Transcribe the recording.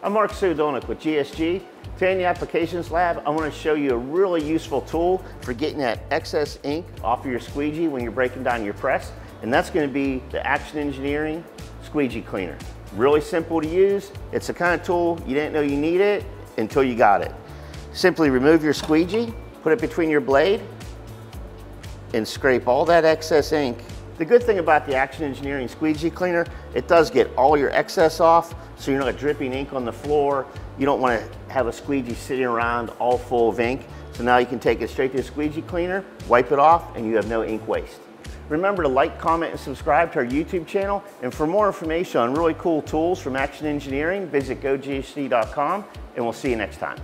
I'm Mark Sudonic with GSG. The Applications Lab, I want to show you a really useful tool for getting that excess ink off of your squeegee when you're breaking down your press, and that's going to be the Action Engineering Squeegee Cleaner. Really simple to use. It's the kind of tool you didn't know you needed until you got it. Simply remove your squeegee, put it between your blade, and scrape all that excess ink the good thing about the Action Engineering Squeegee Cleaner, it does get all your excess off, so you're not dripping ink on the floor. You don't want to have a squeegee sitting around all full of ink. So now you can take it straight to the squeegee cleaner, wipe it off, and you have no ink waste. Remember to like, comment, and subscribe to our YouTube channel. And for more information on really cool tools from Action Engineering, visit gogsg.com, and we'll see you next time.